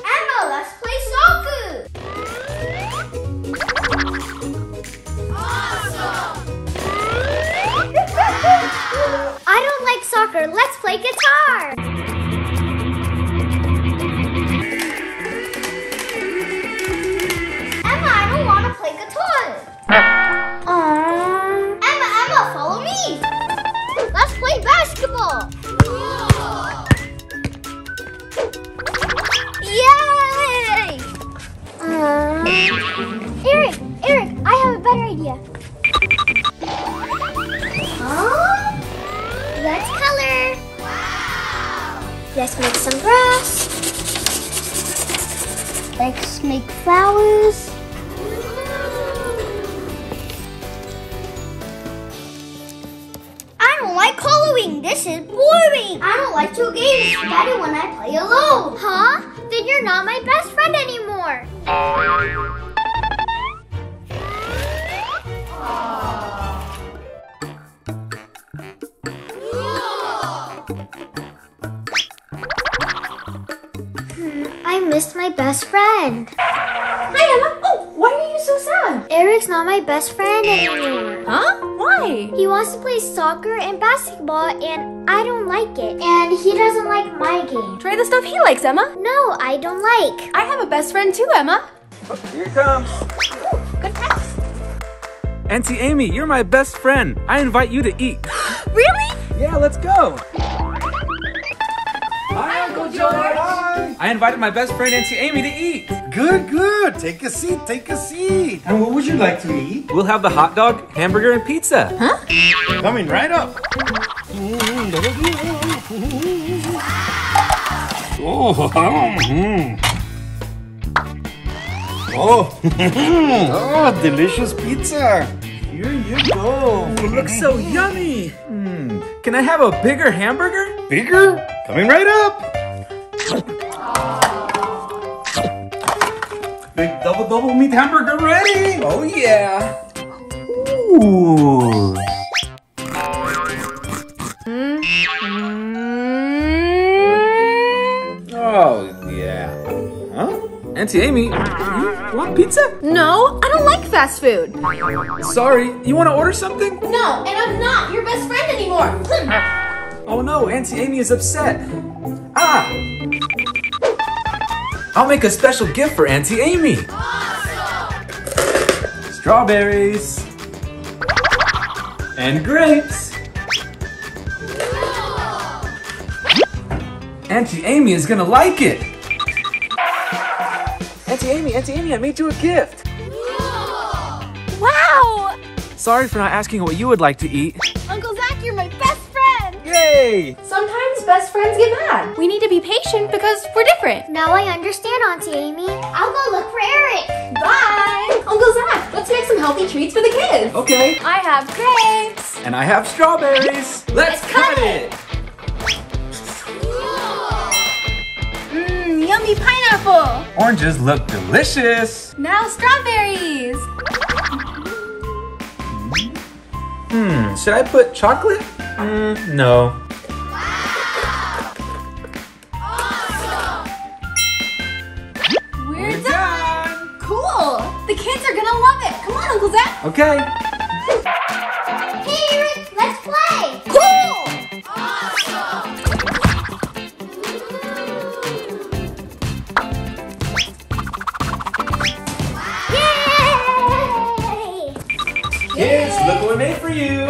Emma, let's play soccer! Awesome! I don't like soccer. Let's play guitar! Better idea. Oh, huh? Let's color. Let's make some grass. Let's make flowers. I don't like coloring. This is boring. I don't like to games better when I play alone. Huh? Then you're not my best friend anymore. I missed my best friend. Hi, Emma. Oh, why are you so sad? Eric's not my best friend anymore. Huh? Why? He wants to play soccer and basketball, and I don't like it. And he doesn't like my game. Try the stuff he likes, Emma. No, I don't like. I have a best friend too, Emma. Here it comes. Good pass. Auntie Amy, you're my best friend. I invite you to eat. Really? Yeah, let's go. Hi, Uncle George. Hi. I invited my best friend Auntie Amy to eat. Good, good. Take a seat, take a seat. And what would you like to eat? We'll have the hot dog, hamburger, and pizza. Huh? Coming right up. Oh, mm. oh, oh, delicious pizza. Here you go. It looks so yummy. Hmm. Can I have a bigger hamburger? Bigger? Coming right up. Big double double meat hamburger ready. Oh yeah. Ooh. Oh yeah. Huh? Auntie Amy, you want pizza? No, I don't like fast food. Sorry, you want to order something? No, and I'm not your best friend anymore. Oh no, Auntie Amy is upset. Ah! I'll make a special gift for Auntie Amy. Strawberries. And grapes. Auntie Amy is gonna like it. Auntie Amy, Auntie Amy, I made you a gift. Wow! Sorry for not asking what you would like to eat. Uncle Zach, you're my best friend. Yay! Sometimes best friends get mad. We need to be patient because we're different. Now I understand, Auntie Amy. I'll go look for Eric. Bye! Uncle Zach, let's make some healthy treats for the kids. Okay, I have grapes. and I have strawberries. Let's cut it! Mmm, yummy pineapple. Oranges look delicious. Now strawberries. Hmm, should I put chocolate? Mm, no. Uncle Zach. Okay. Hey, Eric, let's play. Cool. Awesome. Yay! Kids, look what we made for you.